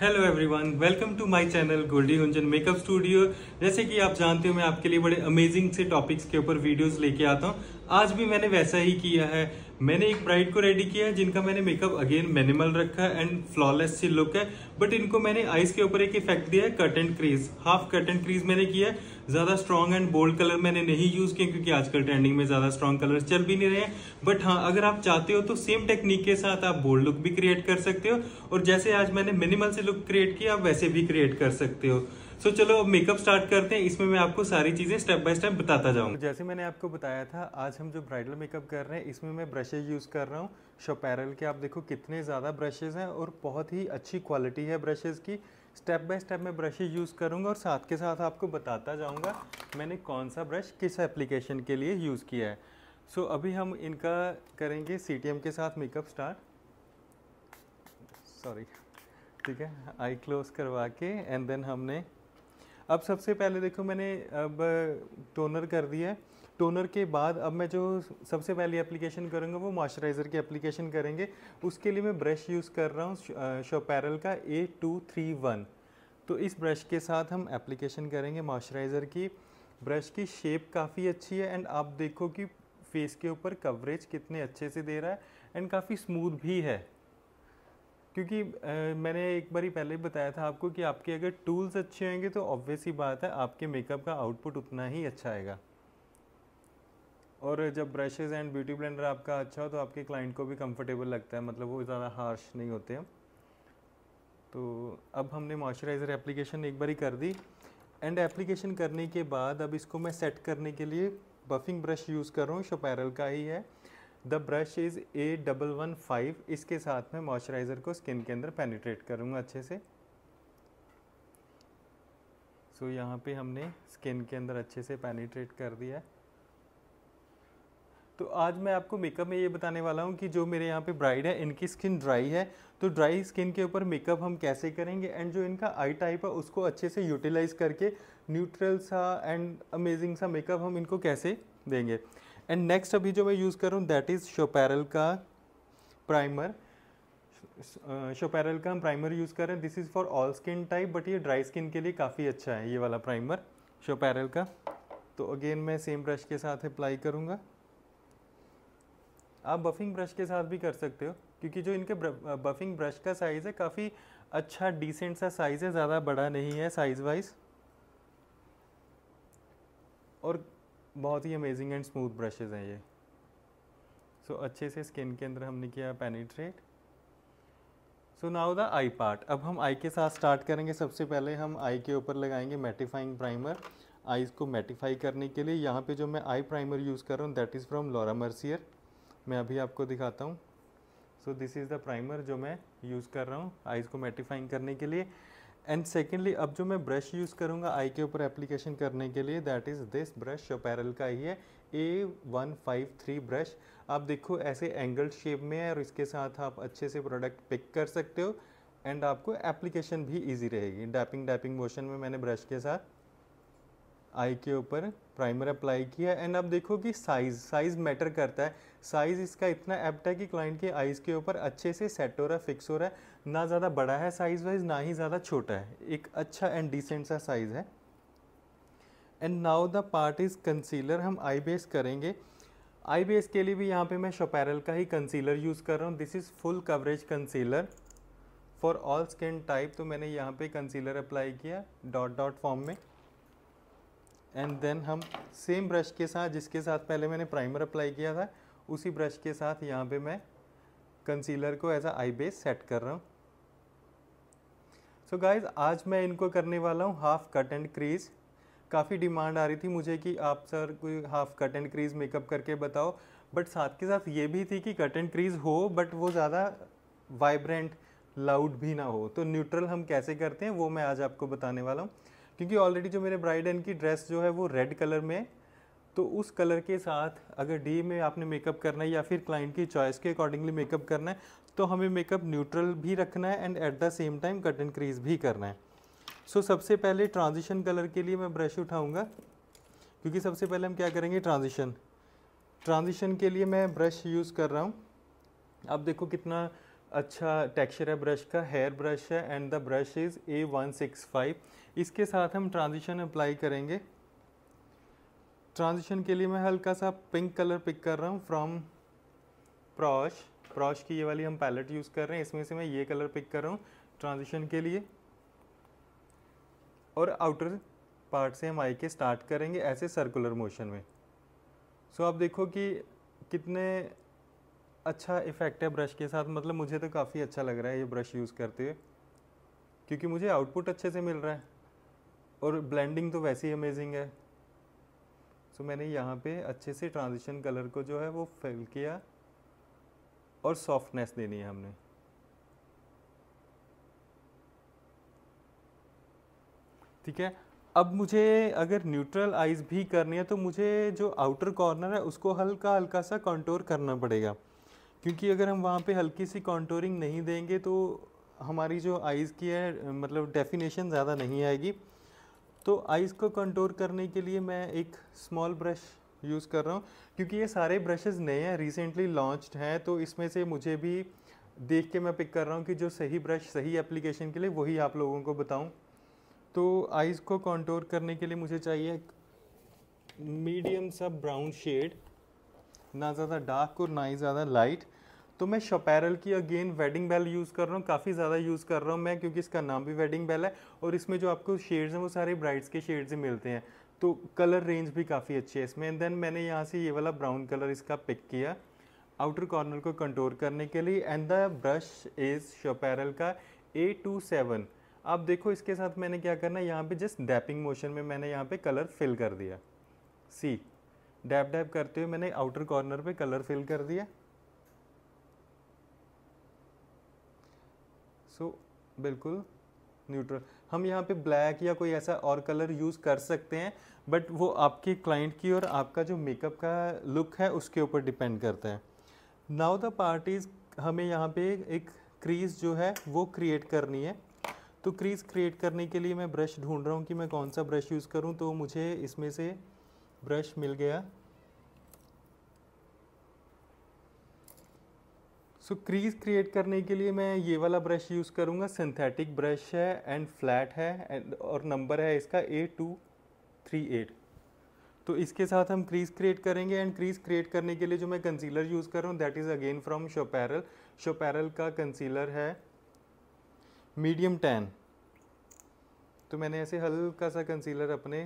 Hello everyone welcome to my channel Goldy Gunjan makeup studio जैसे कि आप जानते हो, मैं आपके लिए बड़े अमेजिंग से टॉपिक्स के ऊपर वीडियोस लेके आता हूँ। आज भी मैंने वैसा ही किया है। मैंने एक ब्राइड को रेडी किया है जिनका मैंने मेकअप अगेन मिनिमल रखा है एंड फ्लॉलेस सी लुक है। बट इनको मैंने आइज़ के ऊपर एक इफ़ेक्ट दिया है cut and crease half cut and crease मैंने किया है। ज़्यादा स्ट्रॉन्ग एंड बोल्ड कलर मैंने नहीं यूज़ किया क्योंकि आजकल ट्रेंडिंग में ज़्यादा स्ट्रॉन्ग कलर चल भी नहीं रहे हैं। बट हाँ अगर आप चाहते हो तो सेम टेक्निक के साथ आप बोल्ड लुक भी क्रिएट कर सकते हो। और जैसे आज मैंने मिनिमल से लुक क्रिएट किया आप वैसे भी क्रिएट कर सकते हो। सो so, चलो अब मेकअप स्टार्ट करते हैं। इसमें मैं आपको सारी चीज़ें स्टेप बाय स्टेप बताता जाऊँगा। जैसे मैंने आपको बताया था आज हम जो ब्राइडल मेकअप कर रहे हैं इसमें मैं ब्रशेज यूज़ कर रहा हूँ। शोपैरल के आप देखो कितने ज़्यादा ब्रशेज हैं और बहुत ही अच्छी क्वालिटी है ब्रशेज की। स्टेप बाय स्टेप मैं ब्रशेज यूज़ करूँगा और साथ के साथ आपको बताता जाऊँगा मैंने कौन सा ब्रश किस एप्लीकेशन के लिए यूज़ किया है। सो so, अभी हम इनका करेंगे सीटीएम के साथ मेकअप स्टार्ट सॉरी ठीक है आई क्लोज करवा के एंड देन हमने अब सबसे पहले देखो मैंने अब टोनर कर दिया है। टोनर के बाद अब मैं जो सबसे पहली एप्लीकेशन करूँगा वो मॉइस्चराइज़र की एप्लीकेशन करेंगे। उसके लिए मैं ब्रश यूज़ कर रहा हूँ शोपैरल का ए टू थ्री वन तो इस ब्रश के साथ हम एप्लीकेशन करेंगे मॉइस्चराइज़र की। ब्रश की शेप काफ़ी अच्छी है एंड आप देखो कि फेस के ऊपर कवरेज कितने अच्छे से दे रहा है एंड काफ़ी स्मूथ भी है। क्योंकि आ, मैंने एक बारी पहले बताया था आपको कि आपके अगर टूल्स अच्छे होंगे तो ऑब्वियस ही बात है आपके मेकअप का आउटपुट उतना ही अच्छा आएगा। और जब ब्रशेज एंड ब्यूटी ब्लेंडर आपका अच्छा हो तो आपके क्लाइंट को भी कंफर्टेबल लगता है मतलब वो ज़्यादा हार्श नहीं होते हैं। तो अब हमने मॉइस्चराइज़र एप्लीकेशन एक बार ही कर दी। एंड एप्लीकेशन करने के बाद अब इसको मैं सेट करने के लिए बफिंग ब्रश यूज़ कर रहा हूँ शोपैरल का ही है। The brush is a double one five इसके साथ में मॉइस्चराइज़र को स्किन के अंदर पेनिट्रेट करूँगा अच्छे से। सो so, यहाँ पे हमने स्किन के अंदर अच्छे से पेनिट्रेट कर दिया है। तो आज मैं आपको मेकअप में ये बताने वाला हूँ कि जो मेरे यहाँ पे ब्राइड है, इनकी स्किन ड्राई है। तो ड्राई स्किन के ऊपर मेकअप हम कैसे करेंगे एंड जो इनका आई टाइप है, उसको अच्छे से यूटिलाइज करके न्यूट्रल सा एंड अमेजिंग सा मेकअप हम इनको कैसे देंगे। एंड नेक्स्ट अभी जो मैं यूज़ करूँ दैट इज़ शोपैरल का प्राइमर शोपैरल का हम प्राइमर यूज़ कर रहे हैं। This is for all skin type but ये ड्राई स्किन के लिए काफ़ी अच्छा है, ये वाला प्राइमर शोपैरल का। तो अगेन मैं सेम ब्रश के साथ अप्लाई करूँगा। आप बफिंग ब्रश के साथ भी कर सकते हो क्योंकि जो इनके बफिंग ब्रश का साइज़ है काफ़ी अच्छा डिसेंट सा साइज़ है ज़्यादा बड़ा नहीं है साइज़ वाइज और बहुत ही अमेजिंग एंड स्मूथ ब्रशेज हैं ये। सो so, अच्छे से स्किन के अंदर हमने किया penetrate so now the eye part अब हम आई के साथ स्टार्ट करेंगे। सबसे पहले हम आई के ऊपर लगाएँगे मैटिफाइंग प्राइमर आईज को मैटिफाई करने के लिए यहाँ पे जो मैं आई प्राइमर यूज़ कर रहा हूँ that is from Laura Mercier मैं अभी आपको दिखाता हूँ। So this is the primer जो मैं यूज़ कर रहा हूँ आईज़ को मैटिफाइंग करने के लिए। एंड सेकेंडली अब जो मैं ब्रश यूज़ करूँगा आई के ऊपर एप्लीकेशन करने के लिए दैट इज़ दिस ब्रश पैरल का ही है। A one five three brush आप देखो, ऐसे एंगल शेप में है और इसके साथ आप अच्छे से प्रोडक्ट पिक कर सकते हो। एंड आपको एप्लीकेशन भी इजी रहेगी। डैपिंग डैपिंग मोशन में मैंने ब्रश के साथ आई के ऊपर प्राइमर अप्लाई किया। एंड अब देखो कि साइज़ साइज़ मैटर करता है। साइज़ इसका इतना एप्ट है कि क्लाइंट के आइज़ के ऊपर अच्छे से सेट हो रहा है फिक्स हो रहा है। ना ज़्यादा बड़ा है साइज़ वाइज ना ही ज़्यादा छोटा है। एक अच्छा एंड डिसेंट सा साइज़ है। And now the part is concealer हम आई बेस करेंगे। आई बेस के लिए भी यहाँ पे मैं शोपैरल का ही कंसीलर यूज़ कर रहा हूँ। This is full coverage concealer for all skin type तो मैंने यहाँ पे कंसीलर अप्लाई किया डॉट डॉट फॉर्म में। एंड देन हम सेम ब्रश के साथ, जिसके साथ पहले मैंने प्राइमर अप्लाई किया था उसी ब्रश के साथ यहाँ पे मैं कंसीलर को एज आई बेस सेट कर रहा हूँ। सो गाइज़ आज मैं इनको करने वाला हूँ हाफ़ कट एंड क्रीज काफ़ी डिमांड आ रही थी मुझे कि आप सर कोई half cut and crease makeup करके बताओ। बट साथ के साथ ये भी थी कि कट एंड क्रीज हो बट वो ज़्यादा वाइब्रेंट लाउड भी ना हो। तो न्यूट्रल हम कैसे करते हैं, वो मैं आज आपको बताने वाला हूँ। क्योंकि ऑलरेडी जो मेरे ब्राइड एंड की ड्रेस जो है, वो रेड कलर में तो उस कलर के साथ अगर डी में आपने मेकअप करना है या फिर क्लाइंट की चॉइस के अकॉर्डिंगली मेकअप करना है तो हमें मेकअप न्यूट्रल भी रखना है and at the same time cut and crease भी करना है। सो so, सबसे पहले ट्रांजिशन कलर के लिए मैं ब्रश उठाऊँगा क्योंकि सबसे पहले हम क्या करेंगे? ट्रांजिशन ट्रांजिशन के लिए मैं ब्रश यूज़ कर रहा हूँ। अब देखो कितना अच्छा टेक्सचर है ब्रश का हेयर ब्रश है and the brush is A one six five इसके साथ हम ट्रांजिशन अप्लाई करेंगे। ट्रांजिशन के लिए मैं हल्का सा पिंक कलर पिक कर रहा हूँ फ्रॉम प्रॉश प्रॉश की ये वाली हम पैलेट यूज़ कर रहे हैं इसमें से मैं ये कलर पिक कर रहा हूँ ट्रांजिशन के लिए। और आउटर पार्ट से हम आई के स्टार्ट करेंगे ऐसे सर्कुलर मोशन में। सो so, आप देखो कि कितने अच्छा इफ़ेक्ट है ब्रश के साथ मतलब मुझे तो काफ़ी अच्छा लग रहा है ये ब्रश यूज़ करते हुए। क्योंकि मुझे आउटपुट अच्छे से मिल रहा है और ब्लेंडिंग तो वैसे ही अमेजिंग है। सो so, मैंने यहाँ पे अच्छे से ट्रांजिशन कलर को जो है वो फिल किया और सॉफ्टनेस देनी है हमने। ठीक है? अब मुझे अगर न्यूट्रल आइज़ भी करनी है तो मुझे जो आउटर कॉर्नर है उसको हल्का हल्का सा कॉन्टोर करना पड़ेगा। क्योंकि अगर हम वहाँ पे हल्की सी कॉन्टोरिंग नहीं देंगे तो हमारी जो आइज़ की है मतलब डेफिनेशन ज़्यादा नहीं आएगी। तो आइज़ को कंटोर करने के लिए मैं एक स्मॉल ब्रश यूज़ कर रहा हूँ, क्योंकि ये सारे ब्रशेज़ नए हैं रिसेंटली लॉन्च्ड हैं तो इसमें से मुझे भी देख के मैं पिक कर रहा हूँ कि जो सही ब्रश सही एप्लीकेशन के लिए वही आप लोगों को बताऊँ। तो आइज़ को कंटोर करने के लिए मुझे चाहिए एक मीडियम सा ब्राउन शेड ना ज़्यादा डार्क और ना ही ज़्यादा लाइट तो मैं शपैरल की अगेन वेडिंग बेल यूज़ कर रहा हूँ, काफ़ी ज़्यादा यूज़ कर रहा हूँ मैं, क्योंकि इसका नाम भी वेडिंग बेल है और इसमें जो आपको शेड्स हैं वो सारे ब्राइड्स के शेड्स ही मिलते हैं। तो कलर रेंज भी काफ़ी अच्छी है इसमें। एंड देन मैंने यहाँ से ये वाला ब्राउन कलर इसका पिक किया आउटर कॉर्नर को कंट्रोल करने के लिए। एंड द ब्रश इज़ शोपैरल का ए टू सेवन आप देखो इसके साथ मैंने क्या करना है, यहाँ पे जस्ट डैपिंग मोशन में मैंने यहाँ पे कलर फिल कर दिया। सी डैप डैप करते हुए मैंने आउटर कॉर्नर पे कलर फिल कर दिया। सो बिल्कुल न्यूट्रल हम यहाँ पे ब्लैक या कोई ऐसा और कलर यूज़ कर सकते हैं बट वो आपके क्लाइंट की और आपका जो मेकअप का लुक है, उसके ऊपर डिपेंड करता है. नाउ द पार्टीज़ हमें यहाँ पे एक क्रीज जो है, वो क्रिएट करनी है. तो क्रीज क्रिएट करने के लिए मैं ब्रश ढूंढ रहा हूँ कि मैं कौन सा ब्रश यूज़ करूँ तो मुझे इसमें से ब्रश मिल गया. सो क्रीज क्रिएट करने के लिए मैं ये वाला ब्रश यूज़ करूँगा। सिंथेटिक ब्रश है एंड फ्लैट है एंड और नंबर है इसका ए टू थ्री एट तो इसके साथ हम क्रीज क्रिएट करेंगे एंड क्रीज क्रिएट करने के लिए जो मैं कंसीलर यूज़ कर रहा हूँ दैट इज़ अगेन फ्रॉम शोपैरल शोपैरल का कंसीलर है मीडियम टेन तो मैंने ऐसे हल्का सा कंसीलर अपने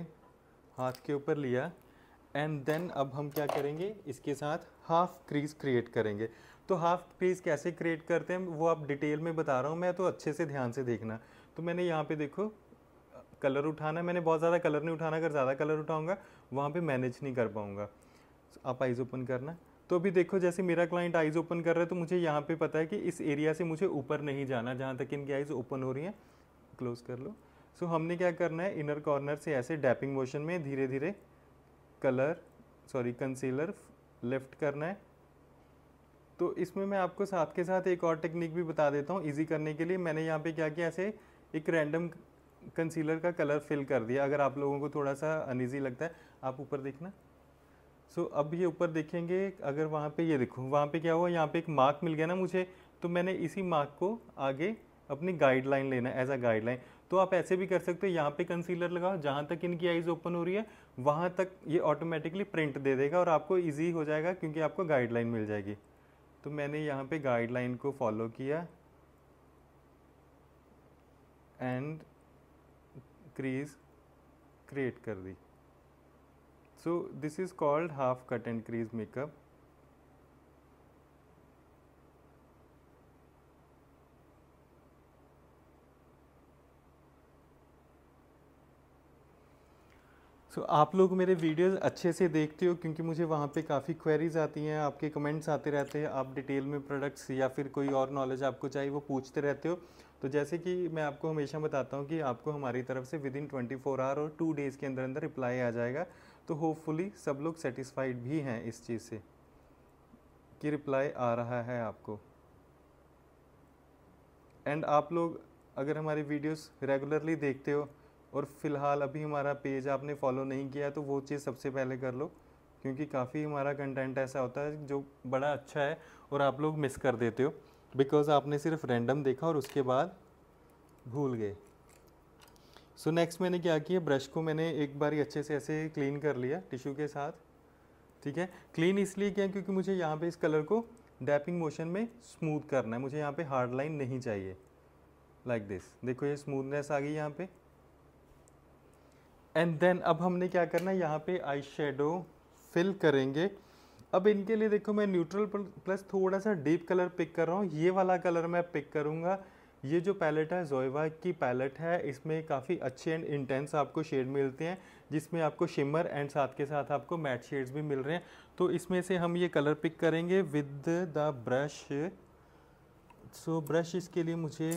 हाथ के ऊपर लिया। एंड देन अब हम क्या करेंगे? इसके साथ हाफ़ क्रीज क्रिएट करेंगे। तो हाफ़ क्रीज कैसे क्रिएट करते हैं वो आप डिटेल में बता रहा हूँ मैं तो अच्छे से ध्यान से देखना। तो मैंने यहाँ पे देखो कलर उठाना मैंने बहुत ज़्यादा कलर नहीं उठाना अगर ज़्यादा कलर उठाऊँगा वहाँ पे मैनेज नहीं कर पाऊँगा। आप आइज़ ओपन करना। तो अभी देखो जैसे मेरा क्लाइंट आइज़ ओपन कर रहा है तो मुझे यहाँ पे पता है कि इस एरिया से मुझे ऊपर नहीं जाना जहाँ तक इनकी आइज़ ओपन हो रही हैं। क्लोज कर लो। सो so, हमने क्या करना है इनर कॉर्नर से ऐसे डैपिंग मोशन में धीरे धीरे कलर सॉरी कंसीलर लिफ्ट करना है। तो इसमें मैं आपको साथ के साथ एक और टेक्निक भी बता देता हूँ ईजी करने के लिए। मैंने यहाँ पे क्या किया ऐसे एक रैंडम कंसीलर का कलर फिल कर दिया। अगर आप लोगों को थोड़ा सा अनईजी लगता है आप ऊपर देखना। सो so, अब ये ऊपर देखेंगे अगर वहाँ पे ये देखो वहाँ पे क्या हुआ यहाँ पे एक मार्क मिल गया ना मुझे तो मैंने इसी मार्क को आगे अपनी गाइडलाइन लेना एज अ गाइडलाइन तो आप ऐसे भी कर सकते हो यहाँ पे कंसीलर लगाओ जहाँ तक इनकी आइज़ ओपन हो रही है वहाँ तक ये ऑटोमेटिकली प्रिंट दे देगा और आपको ईजी हो जाएगा क्योंकि आपको गाइडलाइन मिल जाएगी। तो मैंने यहाँ पे गाइडलाइन को फॉलो किया एंड क्रीज क्रिएट कर दी। So this is called half cut and crease makeup so so, आप लोग मेरे वीडियोस अच्छे से देखते हो क्योंकि मुझे वहाँ पे काफ़ी क्वेरीज आती हैं आपके कमेंट्स आते रहते हैं आप डिटेल में प्रोडक्ट्स या फिर कोई और नॉलेज आपको चाहिए वो पूछते रहते हो। तो जैसे कि मैं आपको हमेशा बताता हूँ कि आपको हमारी तरफ़ से within twenty four hour और टू डेज़ के अंदर अंदर रिप्लाई आ जाएगा। तो होपफुली सब लोग सेटिस्फाइड भी हैं इस चीज़ से कि रिप्लाई आ रहा है आपको। एंड आप लोग अगर हमारी वीडियोस रेगुलरली देखते हो और फ़िलहाल अभी हमारा पेज आपने फॉलो नहीं किया तो वो चीज़ सबसे पहले कर लो, क्योंकि काफ़ी हमारा कंटेंट ऐसा होता है जो बड़ा अच्छा है और आप लोग मिस कर देते हो बिकॉज़ आपने सिर्फ़ रैंडम देखा और उसके बाद भूल गए। सो so नेक्स्ट मैंने क्या किया ब्रश को मैंने एक बार ही अच्छे से ऐसे क्लीन कर लिया टिश्यू के साथ, ठीक है? क्लीन इसलिए किया क्योंकि मुझे यहाँ पे इस कलर को डैपिंग मोशन में स्मूथ करना है, मुझे यहाँ पे हार्ड लाइन नहीं चाहिए लाइक like दिस देखो ये स्मूथनेस आ गई यहाँ पे। एंड देन अब हमने क्या करना है? यहाँ पे आई शेडो फिल करेंगे। अब इनके लिए देखो मैं न्यूट्रल प्लस थोड़ा सा डीप कलर पिक कर रहा हूँ। ये वाला कलर मैं पिक करूँगा। ये जो पैलेट है जोइवा की पैलेट है इसमें काफ़ी अच्छे एंड इंटेंस आपको शेड मिलते हैं जिसमें आपको शिमर एंड साथ के साथ आपको मैट शेड्स भी मिल रहे हैं। तो इसमें से हम ये कलर पिक करेंगे with the brush so brush इसके लिए मुझे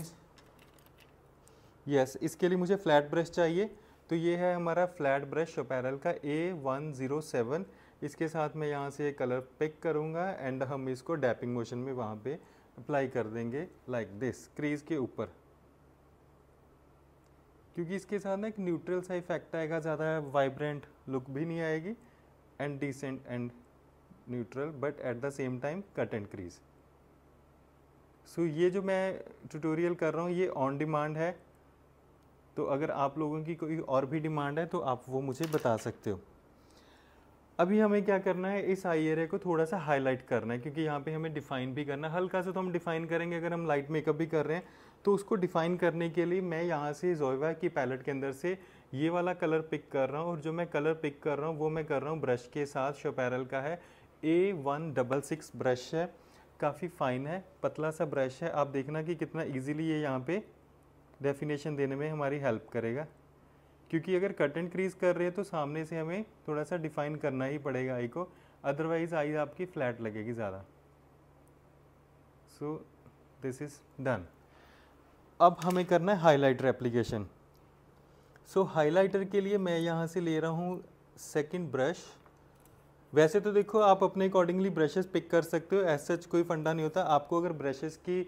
यस yes, इसके लिए मुझे फ्लैट ब्रश चाहिए। तो ये है हमारा फ्लैट ब्रश अपैरल का ए वन ज़ीरो सेवन। इसके साथ मैं यहाँ से कलर पिक करूँगा एंड हम इसको डैपिंग मोशन में वहाँ पे अप्लाई कर देंगे लाइक दिस क्रीज के ऊपर। क्योंकि इसके साथ ना एक न्यूट्रल सा इफ़ेक्ट आएगा, ज़्यादा वाइब्रेंट लुक भी नहीं आएगी and decent and neutral but at the same time cut and crease so ये जो मैं ट्यूटोरियल कर रहा हूँ, ये ऑन डिमांड है। तो अगर आप लोगों की कोई और भी डिमांड है तो आप वो मुझे बता सकते हो। अभी हमें क्या करना है, इस आई को थोड़ा सा हाईलाइट करना है, क्योंकि यहाँ पे हमें डिफाइन भी करना है। हल्का सा तो हम डिफाइन करेंगे, अगर हम लाइट मेकअप भी कर रहे हैं तो उसको डिफाइन करने के लिए मैं यहाँ से जोयवा की पैलेट के अंदर से ये वाला कलर पिक कर रहा हूँ, और जो मैं कलर पिक कर रहा हूँ, वो मैं कर रहा हूँ ब्रश के साथ। शोपैरल का है A one double six brush है, काफ़ी फाइन है, पतला सा ब्रश है। आप देखना कि कितना ईजिली ये यहाँ पे डेफिनेशन देने में हमारी हेल्प करेगा। क्योंकि अगर कट एंड क्रीज कर रहे हैं तो सामने से हमें थोड़ा सा डिफाइन करना ही पड़ेगा आई को। अदरवाइज़ आई आपकी फ्लैट लगेगी ज़्यादा। सो दिस इज़ डन अब हमें करना है हाइलाइटर एप्लीकेशन सो हाइलाइटर के लिए मैं यहाँ से ले रहा हूँ सेकंड ब्रश वैसे तो देखो, आप अपने अकॉर्डिंगली ब्रशेस पिक कर सकते हो। ऐसा कोई फंडा नहीं होता। आपको अगर ब्रशेस की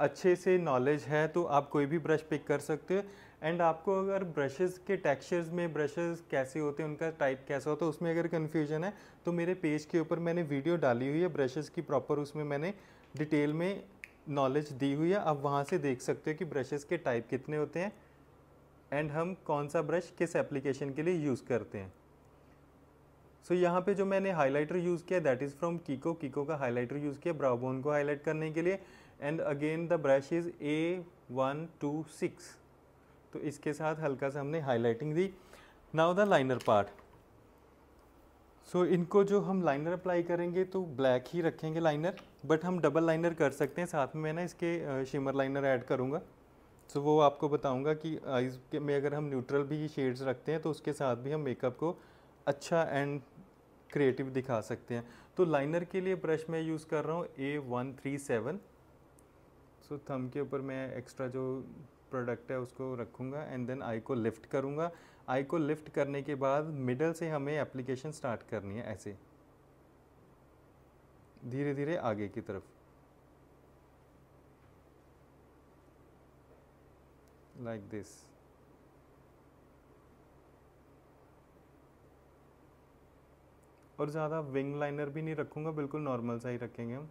अच्छे से नॉलेज है तो आप कोई भी ब्रश पिक कर सकते हो। एंड आपको अगर ब्रशेस के टेक्सचर्स में ब्रशेस कैसे होते हैं उनका टाइप कैसा होता है उसमें अगर कन्फ्यूज़न है तो मेरे पेज के ऊपर मैंने वीडियो डाली हुई है ब्रशेस की प्रॉपर उसमें मैंने डिटेल में नॉलेज दी हुई है। आप वहाँ से देख सकते हो कि ब्रशेस के टाइप कितने होते हैं एंड हम कौन सा ब्रश किस एप्लीकेशन के लिए यूज़ करते हैं। सो so, यहाँ पे जो मैंने हाइलाइटर यूज़ किया that is from Kiko Kiko का हाइलाइटर यूज़ किया ब्राउबोन को हाईलाइट करने के लिए। And again the brush is A one two six तो इसके साथ हल्का सा हमने highlighting the. Now the liner part so इनको जो हम लाइनर अप्लाई करेंगे तो ब्लैक ही रखेंगे लाइनर बट हम डबल लाइनर कर सकते हैं। साथ में मैं ना इसके शिमर लाइनर ऐड करूँगा। सो so, वो आपको बताऊँगा कि आइज़ के में अगर हम न्यूट्रल भी शेड्स रखते हैं तो उसके साथ भी हम मेकअप को अच्छा एंड क्रिएटिव दिखा सकते हैं। तो लाइनर के लिए ब्रश मैं यूज़ कर रहा हूँ A one three seven so thumb के ऊपर मैं एक्स्ट्रा जो प्रोडक्ट है उसको रखूँगा एंड देन आई को लिफ्ट करूँगा। आई को लिफ्ट करने के बाद मिडल से हमें एप्लीकेशन स्टार्ट करनी है ऐसे। धीरे धीरे आगे की तरफ़। लाइक like दिस और ज़्यादा विंग लाइनर भी नहीं रखूँगा, बिल्कुल नॉर्मल सा ही रखेंगे हम।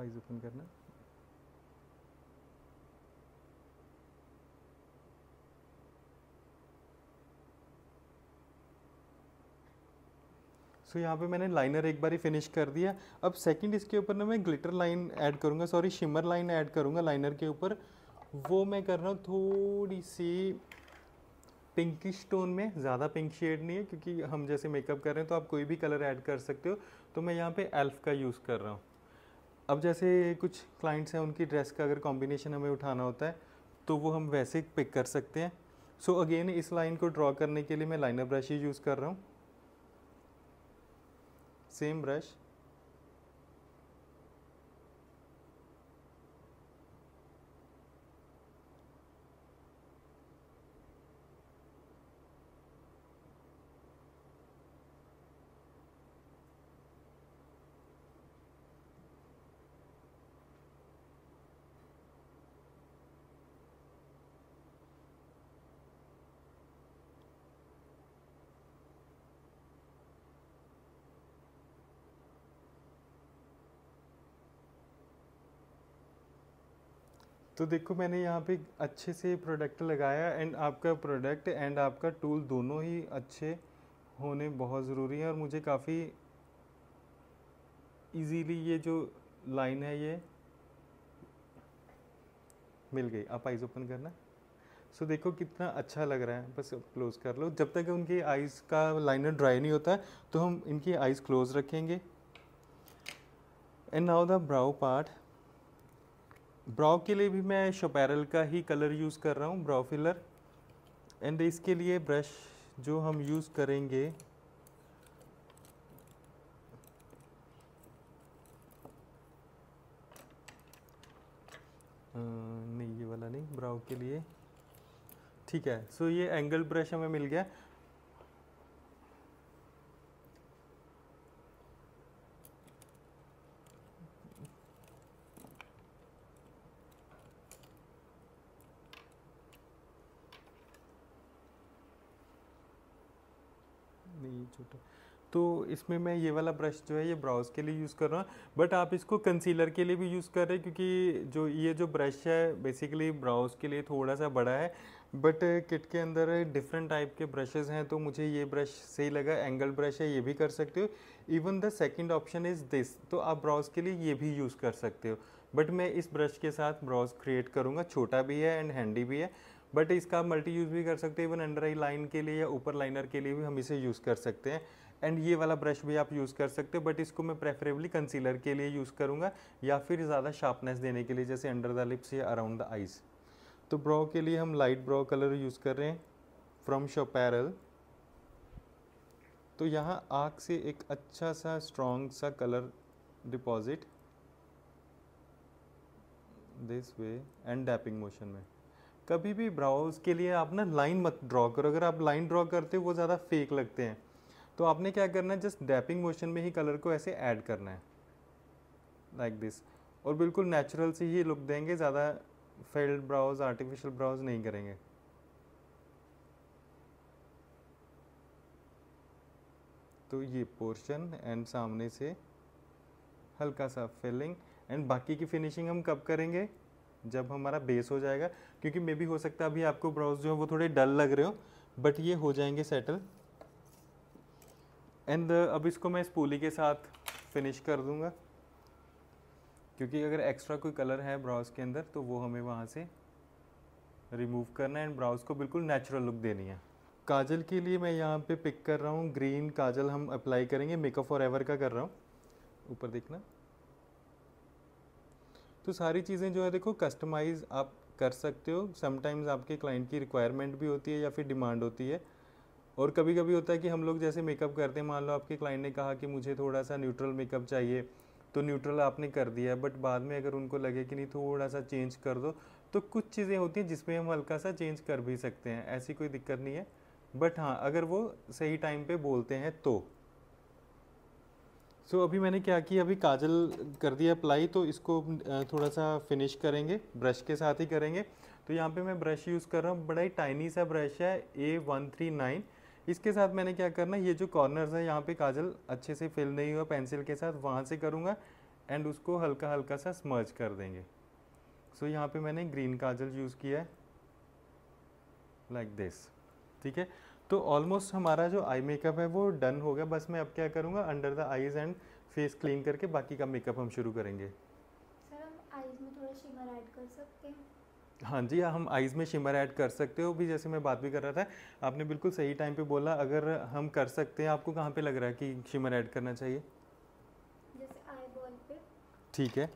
आइज़ ओपन करना। सो so, यहाँ पे मैंने लाइनर एक बार ही फिनिश कर दिया। अब सेकंड इसके ऊपर ना मैं ग्लिटर लाइन ऐड करूँगा सॉरी शिमर लाइन ऐड करूँगा लाइनर के ऊपर। वो मैं कर रहा हूँ थोड़ी सी पिंकिश टोन में ज़्यादा पिंक शेड नहीं है क्योंकि हम जैसे मेकअप कर रहे हैं तो आप कोई भी कलर ऐड कर सकते हो। तो मैं यहाँ पे एल्फ का यूज़ कर रहा हूँ। अब जैसे कुछ क्लाइंट्स हैं, उनकी ड्रेस का अगर कॉम्बिनेशन हमें उठाना होता है तो वो हम वैसे पिक कर सकते हैं। सो so अगेन इस लाइन को ड्रॉ करने के लिए मैं लाइनर ब्रश ही यूज़ कर रहा हूँ। सेम ब्रश तो देखो मैंने यहाँ पे अच्छे से प्रोडक्ट लगाया एंड आपका प्रोडक्ट एंड आपका टूल दोनों ही अच्छे होने बहुत ज़रूरी है और मुझे काफ़ी इजीली ये जो लाइन है ये मिल गई। आप आइज़ ओपन करना। सो so, देखो कितना अच्छा लग रहा है। बस क्लोज कर लो। जब तक उनकी आइज़ का लाइनर ड्राई नहीं होता तो हम इनकी आइज़ क्लोज रखेंगे। And now the brow part brow के लिए भी मैं शोपैरल का ही कलर यूज़ कर रहा हूँ ब्राउ फिलर एंड इसके लिए ब्रश जो हम यूज़ करेंगे नहीं, ये वाला नहीं ब्राउ के लिए. ठीक है सो ये एंगल ब्रश हमें मिल गया नहीं छोटा। तो इसमें मैं ये वाला ब्रश जो है, ये ब्राउज के लिए यूज़ कर रहा हूँ। बट आप इसको कंसीलर के लिए भी यूज़ कर रहे हैं, क्योंकि जो, ये जो ब्रश है बेसिकली ब्राउज के लिए थोड़ा सा बड़ा है। बट किट के अंदर डिफरेंट टाइप के ब्रशेस हैं तो मुझे ये ब्रश सही लगा। एंगल ब्रश है, ये भी कर सकते हो। Even the second option is this तो आप ब्राउज के लिए ये भी यूज़ कर सकते हो। बट मैं इस ब्रश के साथ ब्राउज क्रिएट करूँगा। छोटा भी है एंड हैंडी भी है। बट इसका आप मल्टी यूज़ भी कर सकते हैं इवन अंडर आई लाइन के लिए या ऊपर लाइनर के लिए भी हम इसे यूज़ कर सकते हैं। एंड ये वाला ब्रश भी आप यूज़ कर सकते हो बट इसको मैं प्रेफरेबली कंसीलर के लिए यूज़ करूँगा, या फिर ज़्यादा शार्पनेस देने के लिए, जैसे अंडर द लिप्स या अराउंड द आइज़ तो ब्रो के लिए हम लाइट ब्रो कलर यूज़ कर रहे हैं फ्रॉम शोपैरल तो यहाँ आँख से एक अच्छा सा स्ट्रॉन्ग सा colour deposit this way and dabbing motion में। कभी भी ब्राउज के लिए आप ना लाइन मत ड्रॉ करो। अगर आप लाइन ड्रॉ करते हो, वो ज़्यादा फेक लगते हैं। तो आपने क्या करना है जस्ट डैपिंग मोशन में ही कलर को ऐसे ऐड करना है। लाइक like दिस और बिल्कुल नेचुरल से ही लुक देंगे, ज़्यादा फेल्ड ब्राउज आर्टिफिशियल ब्राउज नहीं करेंगे। तो ये पोर्शन एंड सामने से हल्का सा फिलिंग एंड बाकी की फिनिशिंग हम कब करेंगे? जब हमारा बेस हो जाएगा, क्योंकि मे भी हो सकता है अभी आपको ब्राउज जो है वो थोड़े डल लग रहे हो बट ये हो जाएँगे सेटल एंड अब इसको मैं स्पूली के साथ फिनिश कर दूँगा, क्योंकि अगर एक्स्ट्रा कोई कलर है ब्राउज के अंदर तो वो हमें वहाँ से रिमूव करना है एंड ब्राउज को बिल्कुल नेचुरल लुक देनी है. काजल के लिए मैं यहाँ पे पिक कर रहा हूँ ग्रीन काजल हम अप्लाई करेंगे मेकअप फॉर एवर का कर रहा हूँ. ऊपर देखना. तो सारी चीज़ें जो है, देखो कस्टमाइज आप कर सकते हो। समटाइम्स आपके क्लाइंट की रिक्वायरमेंट भी होती है या फिर डिमांड होती है। और कभी कभी होता है कि हम लोग जैसे मेकअप करते हैं, मान लो आपके क्लाइंट ने कहा कि मुझे थोड़ा सा न्यूट्रल मेकअप चाहिए तो न्यूट्रल आपने कर दिया बट बाद में अगर उनको लगे कि नहीं थोड़ा सा चेंज कर दो तो कुछ चीज़ें होती हैं जिसमें हम हल्का सा चेंज कर भी सकते हैं, ऐसी कोई दिक्कत नहीं है। बट हाँ अगर वो सही टाइम पे बोलते हैं तो। सो so, अभी मैंने क्या किया अभी काजल कर दिया अप्लाई तो इसको थोड़ा सा फिनिश करेंगे ब्रश के साथ ही करेंगे। तो यहाँ पे मैं ब्रश यूज़ कर रहा हूँ बड़ा ही टाइनी सा ब्रश है ए वन थ्री नाइन इसके साथ मैंने क्या करना ये जो कॉर्नर्स है यहाँ पे काजल अच्छे से फिल नहीं हुआ पेंसिल के साथ वहाँ से करूँगा एंड उसको हल्का हल्का सा स्मर्ज कर देंगे। सो so, यहाँ पे मैंने ग्रीन काजल यूज़ किया है लाइक दिस ठीक है? तो ऑलमोस्ट हमारा जो आई मेकअप है वो डन हो गया। बस मैं अब क्या करूँगा? Under the eyes and face clean करके बाकी का मेकअप हम शुरू करेंगे। सर हम आईज में थोड़ा शिमर ऐड कर सकते हैं? हाँ जी हम आइज़ में शिमर ऐड कर सकते हो। भी जैसे मैं बात भी कर रहा था आपने बिल्कुल सही टाइम पे बोला। अगर हम कर सकते हैं आपको कहाँ पे लग रहा है कि शिमर ऐड करना चाहिए? जैसे आई बॉल पे। ठीक है।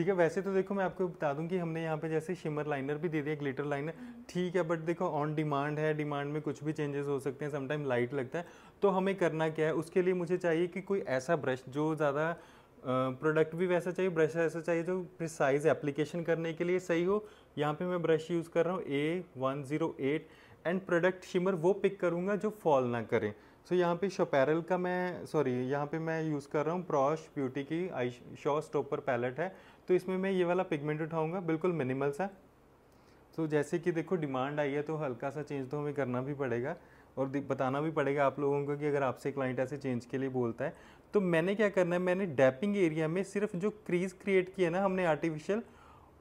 ठीक है वैसे तो देखो मैं आपको बता दूँ कि हमने यहाँ पे जैसे शिमर लाइनर भी दे दिया ग्लिटर लाइनर ठीक है बट देखो ऑन डिमांड है डिमांड में कुछ भी चेंजेस हो सकते हैं समटाइम लाइट लगता है। तो हमें करना क्या है उसके लिए मुझे चाहिए कि कोई ऐसा ब्रश जो ज़्यादा प्रोडक्ट भी वैसा चाहिए ब्रश ऐसा चाहिए जो प्रिसाइज एप्लीकेशन करने के लिए सही हो। यहाँ पे मैं ब्रश यूज़ कर रहा हूँ A one zero eight and product shimmer वो पिक करूँगा जो फॉल ना करें। सो so, यहाँ पे शोपैरल का मैं सॉरी यहाँ पे मैं यूज़ कर रहा हूँ प्रॉश ब्यूटी की आई शॉ स्टोपर पैलेट है। तो इसमें मैं ये वाला पिगमेंट उठाऊँगा बिल्कुल मिनिमल सा। तो जैसे कि देखो डिमांड आई है तो हल्का सा चेंज तो हमें करना भी पड़ेगा और बताना भी पड़ेगा आप लोगों को कि अगर आपसे क्लाइंट ऐसे चेंज के लिए बोलता है। तो मैंने क्या करना है मैंने डैपिंग एरिया में सिर्फ़ जो क्रीज क्रिएट किया ना हमने आर्टिफिशियल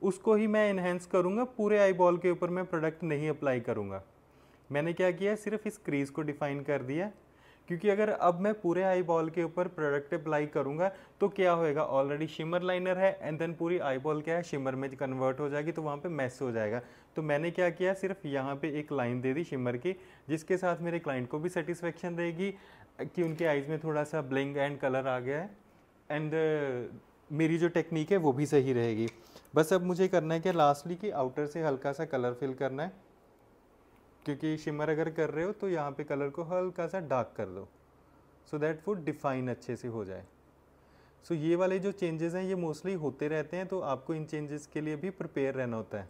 उसको ही मैं इन्हेंस करूँगा पूरे आई बॉल के ऊपर मैं प्रोडक्ट नहीं अप्लाई करूँगा। मैंने क्या किया सिर्फ़ इस क्रीज को डिफाइन कर दिया। क्योंकि अगर अब मैं पूरे आई बॉल के ऊपर प्रोडक्ट अप्लाई करूँगा तो क्या होएगा? ऑलरेडी शिमर लाइनर है एंड देन पूरी आई बॉल क्या है? शिमर में कन्वर्ट हो जाएगी तो वहाँ पे मैस हो जाएगा। तो मैंने क्या किया? सिर्फ़ यहाँ पे एक लाइन दे दी शिमर की जिसके साथ मेरे क्लाइंट को भी सेटिस्फेक्शन रहेगी कि उनके आइज़ में थोड़ा सा ब्लिंग एंड कलर आ गया है एंड uh, मेरी जो टेक्निक है वो भी सही रहेगी। बस अब मुझे करना है कि लास्टली कि आउटर से हल्का सा कलर फिल करना है। क्योंकि शिमर अगर कर रहे हो तो यहाँ पे कलर को हल्का सा डार्क कर दो। सो दैट वो डिफाइन अच्छे से हो जाए। सो so, ये वाले जो चेंजेस हैं ये मोस्टली होते रहते हैं तो आपको इन चेंजेस के लिए भी प्रिपेयर रहना होता है।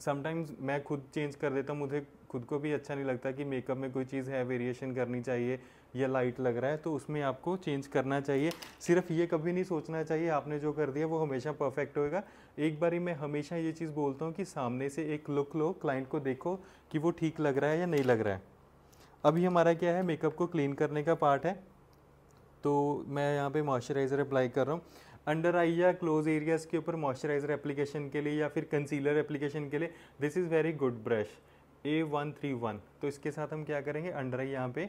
समटाइम्स मैं खुद चेंज कर देता हूँ मुझे खुद को भी अच्छा नहीं लगता कि मेकअप में कोई चीज़ है वेरिएशन करनी चाहिए। या लाइट लग रहा है तो उसमें आपको चेंज करना चाहिए। सिर्फ़ ये कभी नहीं सोचना चाहिए, आपने जो कर दिया वो हमेशा परफेक्ट होएगा। एक बारी मैं हमेशा ये चीज़ बोलता हूँ कि सामने से एक लुक लो क्लाइंट को देखो कि वो ठीक लग रहा है या नहीं लग रहा है। अभी हमारा क्या है मेकअप को क्लीन करने का पार्ट है। तो मैं यहाँ पे मॉइस्चराइज़र अप्लाई कर रहा हूँ। अंडर आई या क्लोज एरियाज़ के ऊपर मॉइस्चराइज़र एप्लीकेशन के लिए या फिर कंसीलर एप्लीकेशन के लिए this is very good brush A one three one तो इसके साथ हम क्या करेंगे? अंडर आई यहाँ पे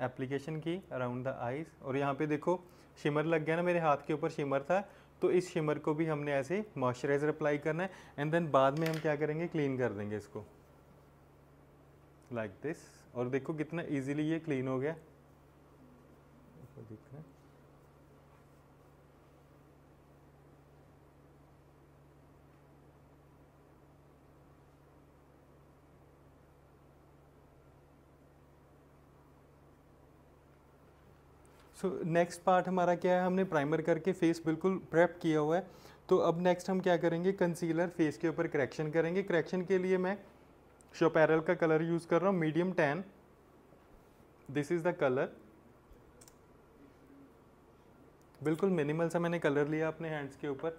एप्लीकेशन की अराउंड द आइज़ और यहाँ पे देखो शिमर लग गया ना मेरे हाथ के ऊपर शिमर था तो इस शिमर को भी हमने ऐसे मॉइस्चराइज़र अप्लाई करना है एंड देन बाद में हम क्या करेंगे? क्लीन कर देंगे इसको. लाइक like दिस और देखो कितना इजीली ये क्लीन हो गया. दिख रहा है सो नेक्स्ट पार्ट हमारा क्या है? हमने प्राइमर करके फेस बिल्कुल प्रेप किया हुआ है। तो अब नेक्स्ट हम क्या करेंगे? कंसीलर फेस के ऊपर करेक्शन करेंगे। करेक्शन के लिए मैं शोपैरल का कलर यूज़ कर रहा हूँ। Medium tan this is the colour बिल्कुल मिनिमल सा मैंने कलर लिया अपने हैंड्स के ऊपर।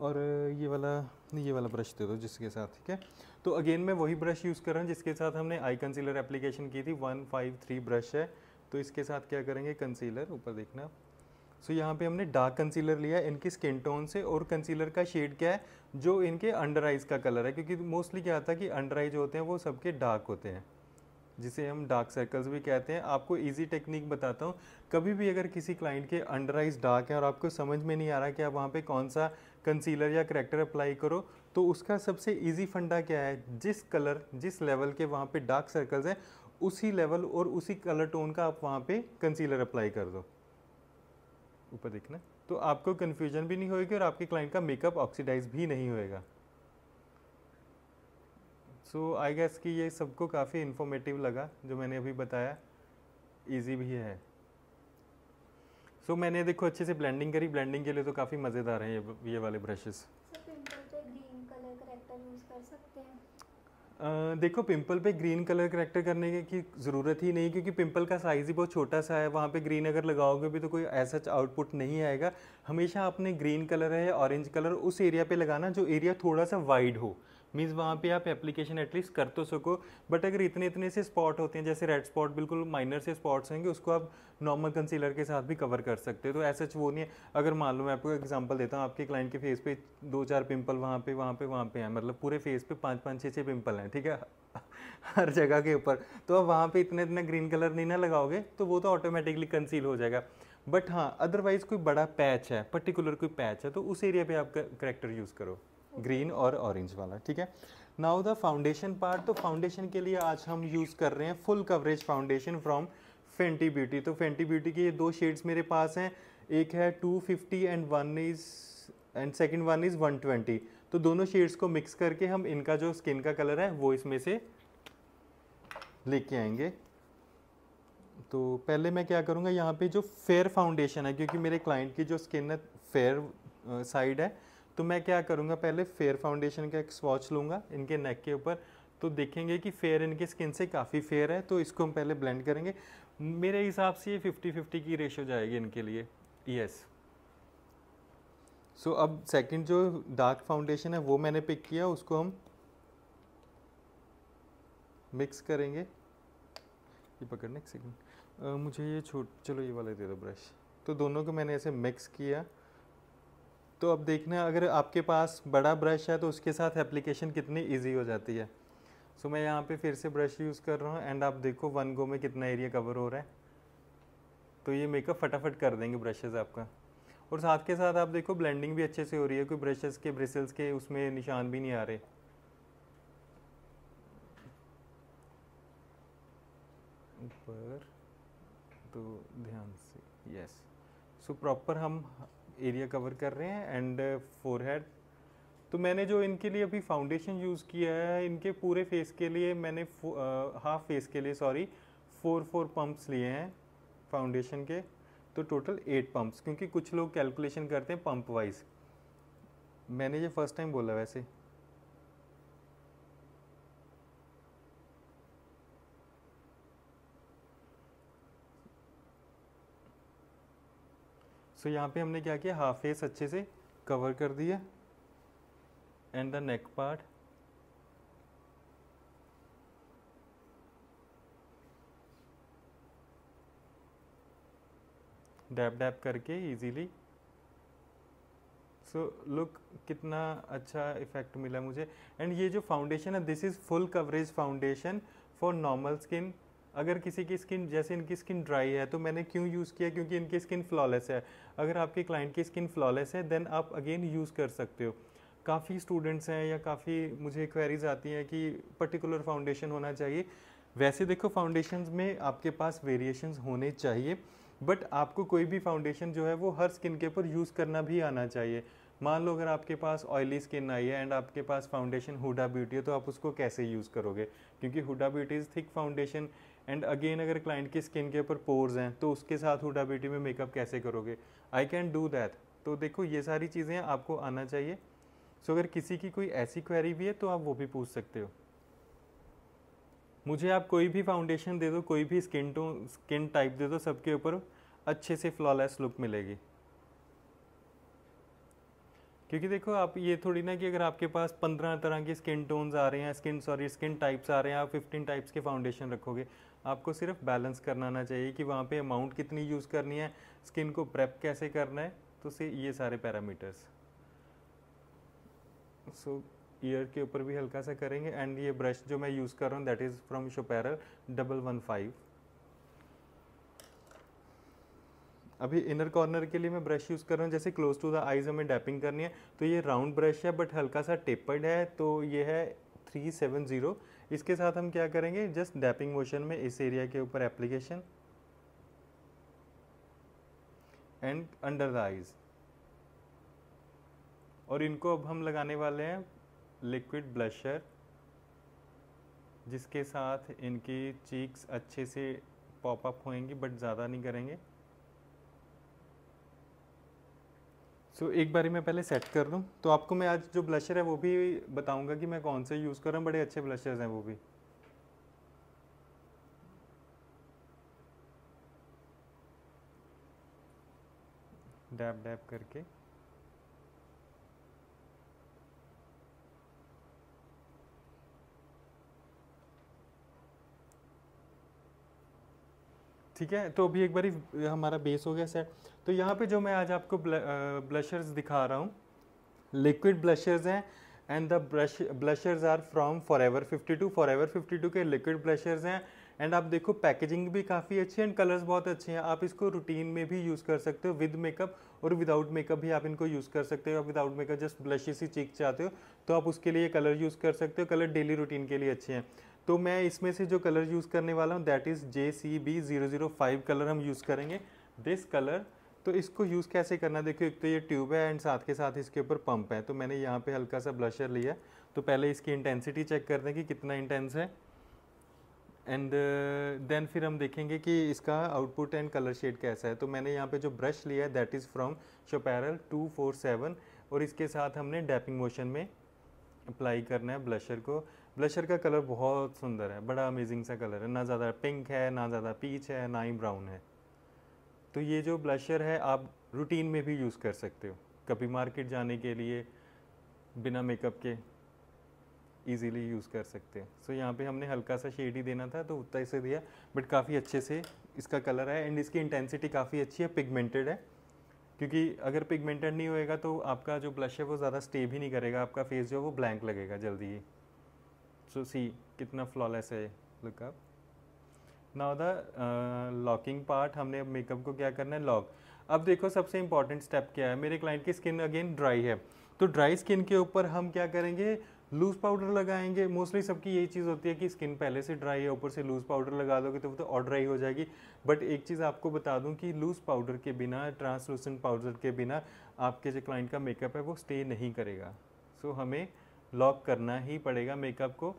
और ये वाला ये वाला ब्रश दे दो जिसके साथ, ठीक है? तो अगेन मैं वही ब्रश यूज़ कर रहा हूँ जिसके साथ हमने आई कंसीलर एप्लीकेशन की थी। वन फाइव थ्री ब्रश है। तो इसके साथ क्या करेंगे? कंसीलर ऊपर देखना। सो so, यहाँ पे हमने डार्क कंसीलर लिया है। इनकी स्किन टोन से और कंसीलर का शेड क्या है? जो इनके अंडर आइज़ का कलर है। क्योंकि मोस्टली क्या होता है कि अंडर आइज़ होते हैं वो सबके डार्क होते हैं। जिसे हम डार्क सर्कल्स भी कहते हैं। आपको इजी टेक्निक बताता हूँ। कभी भी अगर किसी क्लाइंट के अंडर आइज़ डार्क है और आपको समझ में नहीं आ रहा कि आप वहाँ पे कौन सा कंसीलर या करेक्टर अप्लाई करो तो उसका सबसे इजी फंडा क्या है? जिस कलर जिस लेवल के वहाँ पे डार्क सर्कल्स हैं उसी लेवल और उसी कलर टोन का आप वहाँ पे कंसीलर अप्लाई कर दो। ऊपर देखना। तो आपको कन्फ्यूज़न भी नहीं होगी और आपके क्लाइंट का मेकअप ऑक्सीडाइज भी नहीं होएगा। सो आई गेस कि ये सबको काफ़ी इन्फॉर्मेटिव लगा जो मैंने अभी बताया। इजी भी है। सो so, मैंने देखो अच्छे से ब्लेंडिंग करी। ब्लेंडिंग के लिए तो काफ़ी मज़ेदार हैं ये ये वाले brushes green colour corrector use कर सकते हैं देखो पिंपल पे ग्रीन कलर करेक्टर करने की ज़रूरत ही नहीं, क्योंकि पिंपल का साइज़ ही बहुत छोटा सा है। वहाँ पे ग्रीन अगर लगाओगे भी तो कोई ऐसा आउटपुट नहीं आएगा। हमेशा आपने ग्रीन कलर है ऑरेंज कलर उस एरिया पे लगाना जो एरिया थोड़ा सा वाइड हो। मीन्स वहाँ पे आप एप्लीकेशन एटलीस्ट कर तो सको बट अगर इतने इतने से स्पॉट होते हैं, जैसे रेड स्पॉट बिल्कुल माइनर से स्पॉट्स होंगे, उसको आप नॉर्मल कंसीलर के साथ भी कवर कर सकते हो। तो ऐसा वो नहीं है। अगर मान लो मैं आपको एग्जांपल देता हूँ, आपके क्लाइंट के फेस पे दो चार पिंपल वहाँ पे वहाँ पे वहाँ पे हैं मतलब पूरे फेस पे पाँच पाँच, छः छः पिंपल हैं, ठीक है? हर जगह के ऊपर। तो आप वहाँ पे इतने इतना ग्रीन कलर नहीं ना लगाओगे तो वो तो ऑटोमेटिकली कंसील हो जाएगा। बट हाँ अदरवाइज़ कोई बड़ा पैच है पर्टिकुलर कोई पैच है तो उस एरिया पे आप करेक्टर यूज़ करो। ग्रीन और ऑरेंज वाला, ठीक है? नाउ द फाउंडेशन पार्ट तो फाउंडेशन के लिए आज हम यूज़ कर रहे हैं full coverage foundation from Fenty Beauty तो फेंटी ब्यूटी के ये दो शेड्स मेरे पास हैं, एक है 250 and one is and second one is 120 तो दोनों शेड्स को मिक्स करके हम इनका जो स्किन का कलर है, वो इसमें से लेके आएँगे। तो पहले मैं क्या करूँगा, यहाँ पे जो फेयर फाउंडेशन है, क्योंकि मेरे क्लाइंट की जो स्किन है फेयर साइड है तो मैं क्या करूँगा पहले फेयर फाउंडेशन का एक स्वॉच लूँगा इनके नेक के ऊपर। तो देखेंगे कि फेयर इनके स्किन से काफ़ी फेयर है तो इसको हम पहले ब्लेंड करेंगे। मेरे हिसाब से ये फिफ्टी फिफ्टी की रेशो जाएगी इनके लिए। यस सो so, अब सेकंड जो डार्क फाउंडेशन है वो मैंने पिक किया उसको हम मिक्स करेंगे। ये पकड़ने एक सेकेंड मुझे ये छोट चलो ये वाला दे दो ब्रश तो दोनों को मैंने ऐसे मिक्स किया। तो अब देखना अगर आपके पास बड़ा ब्रश है तो उसके साथ एप्लीकेशन कितनी ईजी हो जाती है। सो so, मैं यहाँ पे फिर से ब्रश यूज़ कर रहा हूँ एंड आप देखो वन गो में कितना एरिया कवर हो रहा है। तो ये मेकअप फटाफट कर देंगे ब्रशेज़ आपका। और साथ के साथ आप देखो ब्लेंडिंग भी अच्छे से हो रही है कोई ब्रशेज़ के ब्रिसल्स के उसमें निशान भी नहीं आ रहे। ऊपर तो ध्यान से यस सो प्रॉपर हम एरिया कवर कर रहे हैं एंड फोर हेड तो मैंने जो इनके लिए अभी फाउंडेशन यूज़ किया है, इनके पूरे फेस के लिए मैंने हाफ़ फेस के लिए सॉरी फोर फोर पम्प्स लिए हैं फाउंडेशन के. तो टोटल एट पम्प्स क्योंकि कुछ लोग कैलकुलेशन करते हैं पम्प वाइज मैंने ये फ़र्स्ट टाइम बोला वैसे. सो so, यहाँ पे हमने क्या किया? हाफ़ फेस अच्छे से कवर कर दिया। And the neck part dab dab करके इजीली सो लुक कितना अच्छा इफ़ेक्ट मिला मुझे। एंड ये जो फाउंडेशन है this is full coverage foundation for normal skin अगर किसी की स्किन जैसे इनकी स्किन ड्राई है तो मैंने क्यों यूज़ किया? क्योंकि इनकी स्किन फ्लॉलेस है। अगर आपके क्लाइंट की स्किन फ्लॉलेस है देन आप अगेन यूज़ कर सकते हो। काफ़ी स्टूडेंट्स हैं या काफ़ी, मुझे क्वेरीज आती हैं कि पर्टिकुलर फाउंडेशन होना चाहिए। वैसे देखो फाउंडेशन में आपके पास वेरिएशंस होने चाहिए बट आपको कोई भी फाउंडेशन जो है, वो हर स्किन के ऊपर यूज़ करना भी आना चाहिए। मान लो अगर आपके पास ऑयली स्किन आई है एंड आपके पास फाउंडेशन हुडा ब्यूटी है तो आप उसको कैसे यूज़ करोगे? क्योंकि Huda Beauty is thick foundation and again अगर क्लाइंट की स्किन के ऊपर पोर्स हैं तो उसके साथ हुडा ब्यूटी में मेकअप कैसे करोगे? आई कैन डू दैट तो देखो ये सारी चीज़ें आपको आना चाहिए। सो so, अगर किसी की कोई ऐसी क्वेरी भी है तो आप वो भी पूछ सकते हो। मुझे आप कोई भी फाउंडेशन दे दो कोई भी स्किन टोन स्किन टाइप दे दो सबके ऊपर अच्छे से फ्लॉलेस लुक मिलेगी। क्योंकि देखो आप ये थोड़ी ना कि अगर आपके पास पंद्रह तरह के स्किन टोन्स आ रहे हैं स्किन सॉरी स्किन टाइप्स आ रहे हैं आप फिफ्टीन टाइप्स के फाउंडेशन रखोगे आपको सिर्फ़ बैलेंस करना आना चाहिए कि वहाँ पे अमाउंट कितनी यूज़ करनी है स्किन को प्रेप कैसे करना है तो से ये सारे पैरामीटर्स सो ईयर के ऊपर भी हल्का सा करेंगे एंड ये ब्रश जो मैं यूज़ कर रहा हूँ दैट इज़ फ्रॉम शोपैरल डबल वन फाइव अभी इनर कॉर्नर के लिए मैं ब्रश यूज़ कर रहा हूँ, जैसे क्लोज टू द आइज़ हमें डैपिंग करनी है तो ये राउंड ब्रश है बट हल्का सा टेपर्ड है तो ये है थ्री सेवन ज़ीरो इसके साथ हम क्या करेंगे? जस्ट डैपिंग मोशन में इस एरिया के ऊपर application and under the eyes और इनको अब हम लगाने वाले हैं लिक्विड ब्लशर जिसके साथ इनकी चीक्स अच्छे से पॉपअप होएँगी बट ज़्यादा नहीं करेंगे। सो so, एक बारी मैं पहले सेट कर दूँ। तो आपको मैं आज जो ब्लशर है वो भी बताऊँगा कि मैं कौन से यूज़ कर रहा हूँ। बड़े अच्छे ब्लशर्स हैं वो भी। डैप डैप करके। ठीक है? तो अभी एक बारी हमारा बेस हो गया सेट तो यहाँ पे जो मैं आज आपको ब्लशर्स दिखा रहा हूँ लिक्विड ब्लशर्स हैं and the brush blushers are from forever fifty two forever fifty two के लिक्विड ब्लशर्स हैं एंड आप देखो पैकेजिंग भी काफ़ी अच्छी है एंड कलर्स बहुत अच्छे हैं, आप इसको रूटीन में भी यूज़ कर सकते हो विद मेकअप और विदाउट मेकअप भी आप इनको यूज़ कर सकते हो विदाउट मेकअप जस्ट ब्लशेस ही चीक चाहते हो तो आप उसके लिए कलर यूज़ कर सकते हो कलर डेली रूटीन के लिए अच्छे हैं। तो मैं इसमें से जो कलर यूज़ करने वाला हूँ that is J C B zero zero five colour हम यूज़ करेंगे। दिस कलर तो इसको यूज़ कैसे करना? देखिए एक तो ये ट्यूब है एंड साथ के साथ इसके ऊपर पंप है। तो मैंने यहाँ पे हल्का सा ब्लशर लिया। तो पहले इसकी इंटेंसिटी चेक कर दें कि कितना इंटेंस है। एंड देन uh, फिर हम देखेंगे कि इसका आउटपुट एंड कलर शेड कैसा है। तो मैंने यहाँ पे जो ब्रश लिया है दैट इज़ फ्रॉम शोपैरल टू फोर सेवन और इसके साथ हमने डैपिंग मोशन में अप्लाई करना है ब्लशर को। ब्लशर का कलर बहुत सुंदर है बड़ा अमेजिंग सा कलर है। ना ज़्यादा पिंक है ना ज़्यादा पीच है ना ही ब्राउन है। तो ये जो ब्लशर है आप रूटीन में भी यूज़ कर सकते हो। कभी मार्केट जाने के लिए बिना मेकअप के इजीली यूज़ कर सकते हैं। सो so, यहाँ पे हमने हल्का सा शेड ही देना था तो उतना ही से दिया। बट काफ़ी अच्छे से इसका कलर है एंड इसकी इंटेंसिटी काफ़ी अच्छी है पिगमेंटेड है। क्योंकि अगर पिगमेंटेड नहीं होएगा तो आपका जो ब्लश है वो ज़्यादा स्टे भी नहीं करेगा। आपका फेस जो है वो ब्लैंक लगेगा जल्दी ही। सो सी कितना फ्लॉलेस है look up now the locking part हमने अब मेकअप को क्या करना है? लॉक अब देखो सबसे इंपॉर्टेंट स्टेप क्या है? मेरे क्लाइंट की स्किन अगेन ड्राई है. तो ड्राई स्किन के ऊपर हम क्या करेंगे? लूज पाउडर लगाएँगे. मोस्टली सबकी यही चीज़ होती है कि स्किन पहले से ड्राई है ऊपर से लूज पाउडर लगा दोगे तो वो तो और ड्राई हो जाएगी. बट एक चीज़ आपको बता दूँ कि लूज पाउडर के बिना ट्रांसलूसेंट पाउडर के बिना आपके जो क्लाइंट का मेकअप है वो स्टे नहीं करेगा. सो so, हमें लॉक करना ही पड़ेगा मेकअप को.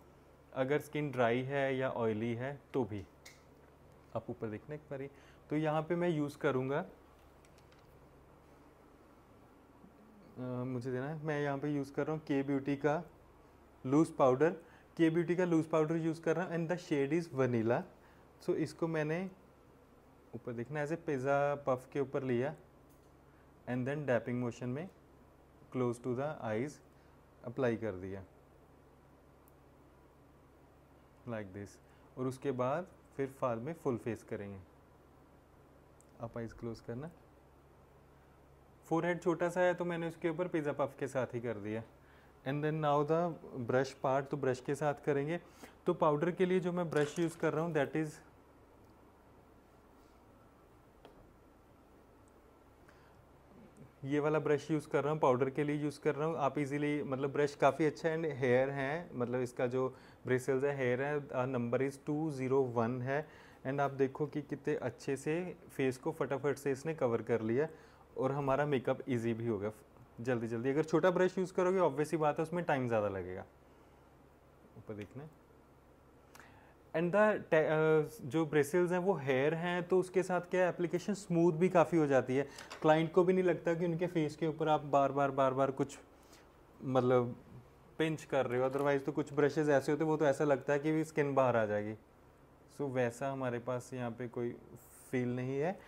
अगर स्किन ड्राई है या ऑयली है तो भी. आप ऊपर देखना एक बारी। तो यहाँ पे मैं यूज़ करूँगा। मुझे देना है। मैं यहाँ पे यूज़ कर रहा हूँ के ब्यूटी का लूज़ पाउडर के ब्यूटी का लूज़ पाउडर यूज़ कर रहा हूँ। And the shade is vanilla so इसको मैंने ऊपर देखना एज ए पिज़्ज़ा पफ के ऊपर लिया। एंड देन डैपिंग मोशन में close to the eyes apply कर दिया। लाइक like दिस और उसके बाद फिर फाल में फुल फेस करेंगे। आप आइज़ क्लोज करना। फोर हेड छोटा सा है तो मैंने उसके ऊपर पिज़्ज़ा पफ के साथ ही कर दिया। And then now the brush part तो ब्रश के साथ करेंगे। तो पाउडर के लिए जो मैं ब्रश यूज़ कर रहा हूँ दैट इज़ ये वाला ब्रश यूज़ कर रहा हूँ पाउडर के लिए यूज़ कर रहा हूँ। आप इजीली मतलब ब्रश काफ़ी अच्छा एंड हेयर है मतलब इसका जो ब्रेसल्स है हेयर है number is two zero one है। एंड आप देखो कि कितने अच्छे से फेस को फटाफट से इसने कवर कर लिया और हमारा मेकअप ईजी भी होगा जल्दी जल्दी। अगर छोटा ब्रश यूज़ करोगे ऑब्वियसली बात है उसमें टाइम ज़्यादा लगेगा। ऊपर देखना। एंड द uh, जो ब्रेसल्स हैं वो हेयर हैं तो उसके साथ क्या है एप्लीकेशन स्मूथ भी काफ़ी हो जाती है। क्लाइंट को भी नहीं लगता कि उनके फेस के ऊपर आप बार बार बार बार कुछ मतलब पिंच कर रहे हो अदरवाइज़ तो कुछ ब्रशेज ऐसे होते वो तो ऐसा लगता है कि स्किन बाहर आ जाएगी। सो so, वैसा हमारे पास यहाँ पे कोई फील नहीं है।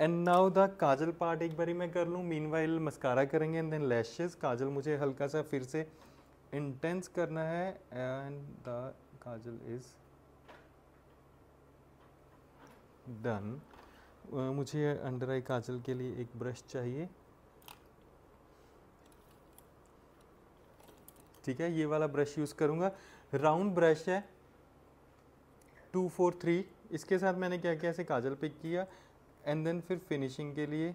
And now the kajal part एक बारी मैं कर लूँ मीन वाइल मस्कारा करेंगे एंड देन लैशेज काजल मुझे हल्का सा फिर से इंटेंस करना है। And the kajal is done मुझे अंडर आई काजल के लिए एक ब्रश चाहिए। ठीक है, ये वाला ब्रश यूज़ करूँगा। राउंड ब्रश है। टू फोर थ्री इसके साथ मैंने क्या किया ऐसे काजल पिक किया एंड देन फिर फिनिशिंग के लिए।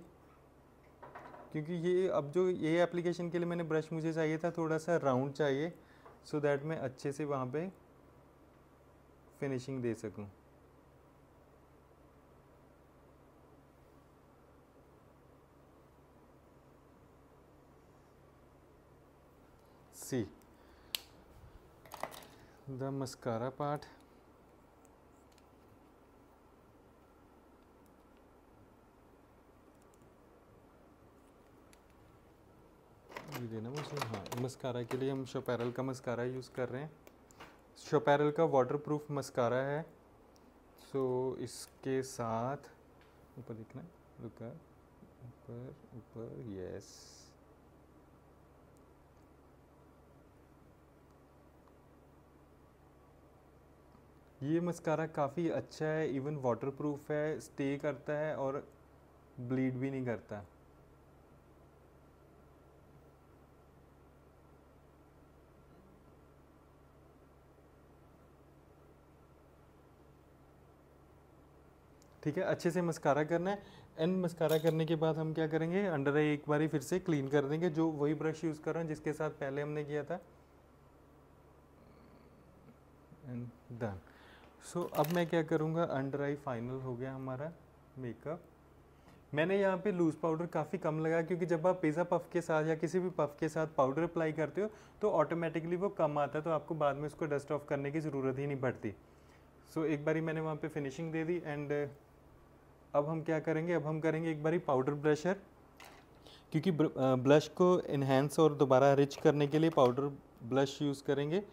क्योंकि ये अब जो ये एप्लीकेशन के लिए मैंने ब्रश मुझे चाहिए था थोड़ा सा राउंड चाहिए सो so दैट मैं अच्छे से वहाँ पे फिनिशिंग दे सकूँ। See the mascara part ये देना मुझे? हाँ मस्कारा के लिए हम शोपैरल का मस्कारा यूज़ कर रहे हैं। शोपैरल का वाटरप्रूफ मस्कारा है। सो इसके साथ, ऊपर दिखना, रुका, ऊपर ऊपर यस ये मस्कारा काफ़ी अच्छा है इवन वाटर प्रूफ है स्टे करता है और ब्लीड भी नहीं करता। ठीक है, अच्छे से मस्कारा करना है। एंड मस्कारा करने के बाद हम क्या करेंगे? अंडर आई एक बारी फिर से क्लीन कर देंगे, जो वही ब्रश यूज़ कर रहे हैं, जिसके साथ पहले हमने किया था। एंड डन सो so, अब मैं क्या करूँगा? अंडर आई फाइनल हो गया हमारा मेकअप मैंने यहाँ पे लूज़ पाउडर काफ़ी कम लगा क्योंकि जब आप पिज़्ज़ा पफ के साथ या किसी भी पफ के साथ पाउडर अप्लाई करते हो तो ऑटोमेटिकली वो कम आता है तो आपको बाद में उसको डस्ट ऑफ़ करने की ज़रूरत ही नहीं पड़ती। सो so, एक बारी मैंने वहाँ पे फिनिशिंग दे दी एंड अब हम क्या करेंगे? अब हम करेंगे एक बारी पाउडर ब्रशर क्योंकि ब्लश को इन्हेंस और दोबारा रिच करने के लिए पाउडर ब्लश यूज़ करेंगे।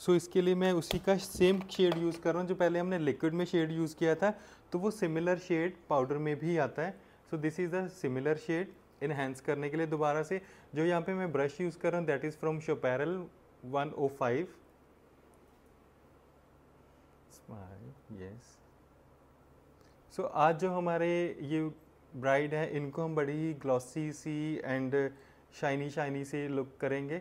सो इसके लिए मैं उसी का सेम शेड यूज़ कर रहा हूँ, जो पहले हमने लिक्विड में शेड यूज़ किया था तो वो सिमिलर शेड पाउडर में भी आता है। So this is the similar shade enhance करने के लिए दोबारा से, जो यहाँ पे मैं ब्रश यूज़ कर रहा हूँ दैट इज़ फ्रॉम शोपैरल 105 स्माइल यस सो आज जो हमारे ये ब्राइड है, इनको हम बड़ी ग्लॉसी सी एंड शाइनी शाइनी से लुक करेंगे।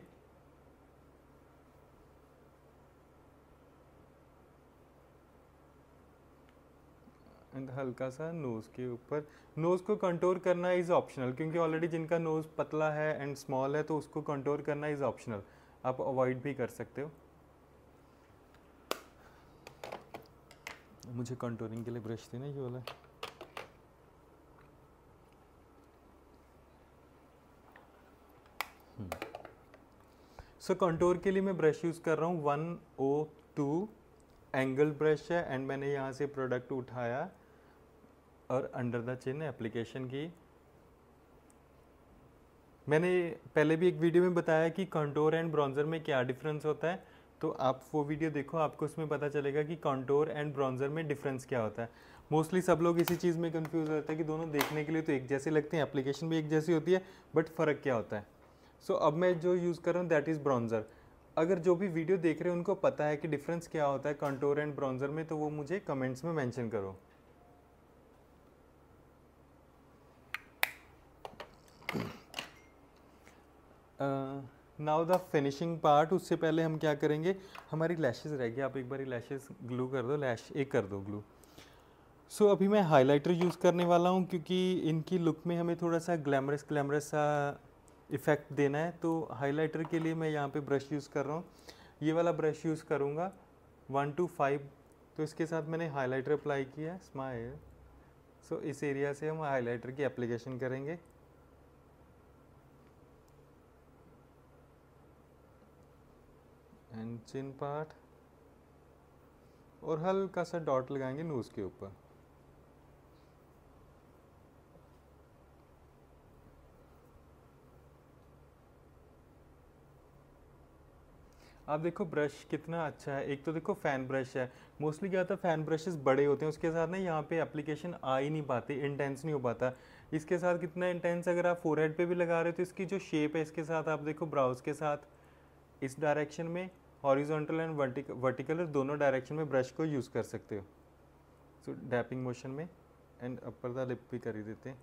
हल्का सा नोज़ के ऊपर। नोज़ को कंट्रोल करना इज़ ऑप्शनल क्योंकि ऑलरेडी जिनका नोज़ पतला है एंड स्मॉल है तो उसको कंट्रोल करना इज़ ऑप्शनल आप अवॉइड भी कर सकते हो। मुझे कंट्रोलिंग के लिए ब्रश देना, ये वाला। सो कंटोर के लिए मैं ब्रश यूज़ कर रहा हूँ। वन ओ टू एंगल ब्रश है एंड मैंने यहाँ से प्रोडक्ट उठाया। और अंडर द चिन एप्लीकेशन की। मैंने पहले भी एक वीडियो में बताया कि कंटोर एंड ब्रॉन्जर में क्या डिफरेंस होता है। तो आप वो वीडियो देखो आपको उसमें पता चलेगा कि कंटोर एंड ब्रॉन्जर में डिफरेंस क्या होता है। मोस्टली सब लोग इसी चीज़ में कंफ्यूज होते हैं कि दोनों देखने के लिए तो एक जैसे लगते हैं एप्लीकेशन भी एक जैसी होती है बट फ़र्क क्या होता है। सो so, अब मैं जो यूज़ कर रहा हूँ दैट इज़ ब्रॉन्जर अगर जो भी वीडियो देख रहे हैं उनको पता है कि डिफरेंस क्या होता है कंटोर एंड ब्रॉन्जर में तो वो मुझे कमेंट्स में मैंशन करो। नाउ द फिनिशिंग पार्ट उससे पहले हम क्या करेंगे? हमारी लैशेज़ रह गई आप एक बार लैशेज़ ग्लू कर दो लैश एक कर दो ग्लू सो so, अभी मैं हाइलाइटर यूज़ करने वाला हूँ क्योंकि इनकी लुक में हमें थोड़ा सा ग्लैमरस ग्लैमरस सा इफ़ेक्ट देना है। तो हाइलाइटर के लिए मैं यहाँ पे ब्रश यूज़ कर रहा हूँ। ये वाला ब्रश यूज़ करूँगा। वन टू फाइव तो इसके साथ मैंने हाइलाइटर अप्लाई किया। स्माइल सो so, इस एरिया से हम हाइलाइटर की एप्लीकेशन करेंगे। एंड चिन पार्ट और हल्का सा डॉट लगाएँगे नोज़ के ऊपर। आप देखो ब्रश कितना अच्छा है। एक तो देखो फ़ैन ब्रश है। मोस्टली क्या होता है फ़ैन ब्रशेस बड़े होते हैं, उसके साथ ना यहाँ पे एप्लीकेशन आ ही नहीं पाती इंटेंस नहीं हो पाता। इसके साथ कितना इंटेंस अगर आप फोरहेड पे भी लगा रहे हो तो इसकी जो शेप है, इसके साथ आप देखो ब्राउज के साथ, इस डायरेक्शन में हॉरिजॉन्टल एंड वर्टिकल दोनों डायरेक्शन में ब्रश को यूज़ कर सकते हो। सो डैपिंग मोशन में एंड अपर द लिप भी कर ही देते हैं।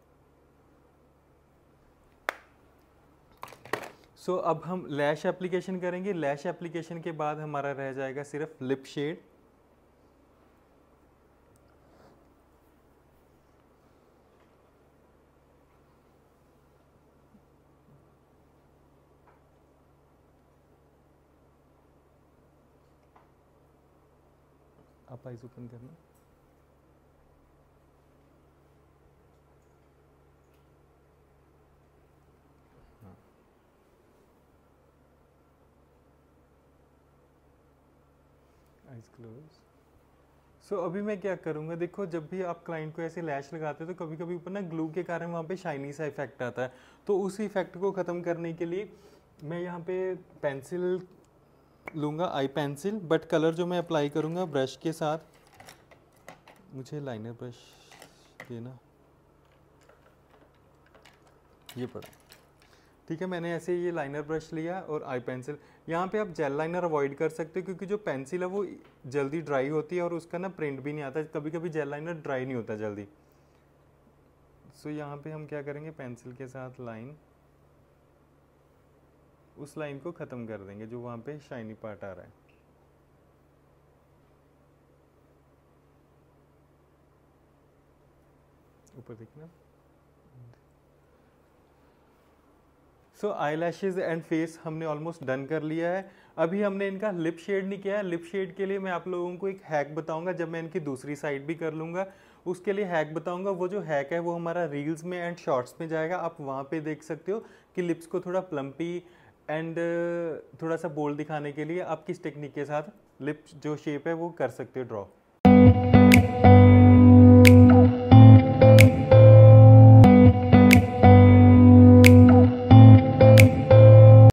सो so, अब हम लैश एप्लीकेशन करेंगे। लैश एप्लीकेशन के बाद हमारा रह जाएगा सिर्फ़ लिप शेड आइज़ ओपन करना। क्लोज सो so, अभी मैं क्या करूँगा? देखो जब भी आप क्लाइंट को ऐसे लैश लगाते हो तो कभी कभी ऊपर ना ग्लू के कारण वहाँ पे शाइनी सा इफ़ेक्ट आता है। तो उस इफ़ेक्ट को ख़त्म करने के लिए मैं यहाँ पे पेंसिल लूँगा आई पेंसिल बट कलर जो मैं अप्लाई करूँगा ब्रश के साथ मुझे लाइनर ब्रश देना। ये पड़ा ठीक है मैंने ऐसे ये लाइनर ब्रश लिया और आई पेंसिल। यहाँ पे आप जेल लाइनर अवॉइड कर सकते हो क्योंकि जो पेंसिल है वो जल्दी ड्राई होती है और उसका ना प्रिंट भी नहीं आता। कभी कभी जेल लाइनर ड्राई नहीं होता जल्दी। सो so, यहाँ पे हम क्या करेंगे? पेंसिल के साथ लाइन उस लाइन को ख़त्म कर देंगे जो वहाँ पे शाइनी पार्ट आ रहा है। ऊपर देखना। So eye lashes and face हमने ऑलमोस्ट डन कर लिया है। अभी हमने इनका लिप शेड नहीं किया है। लिप शेड के लिए मैं आप लोगों को एक हैक बताऊँगा, जब मैं इनकी दूसरी साइड भी कर लूँगा। उसके लिए हैक बताऊँगा। वो जो हैक है, वो हमारा रील्स में एंड शॉर्ट्स में जाएगा। आप वहाँ पे देख सकते हो कि लिप्स को थोड़ा प्लम्पी एंड थोड़ा सा बोल्ड दिखाने के लिए आप किस टेक्निक के साथ लिप जो शेप है वो कर सकते हो ड्रॉ